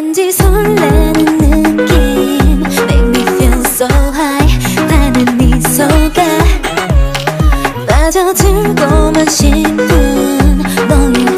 왠지 설레는 느낌. Make me feel so high. 나는 네 속아 빠져들고만 싶은 너의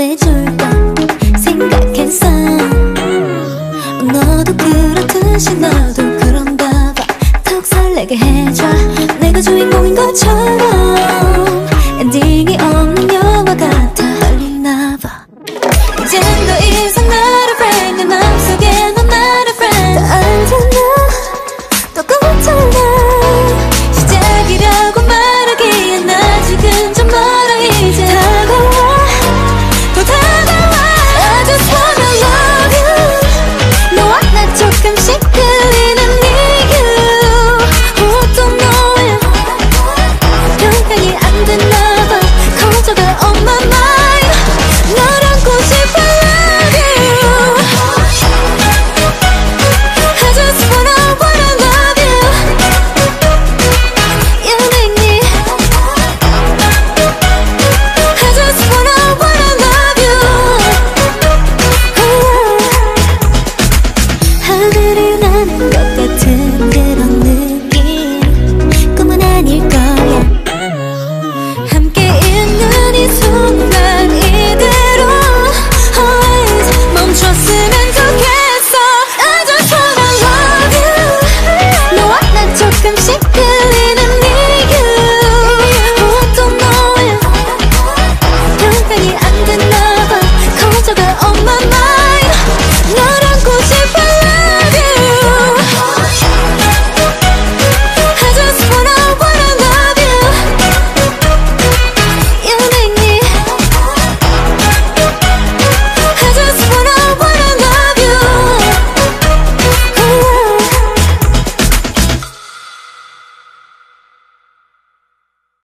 위로해줄까 생각했어. 너도 그렇듯이 너도 그런가 봐턱 설레게 해줘. 내가 주인공인 것처럼.